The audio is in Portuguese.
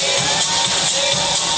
Música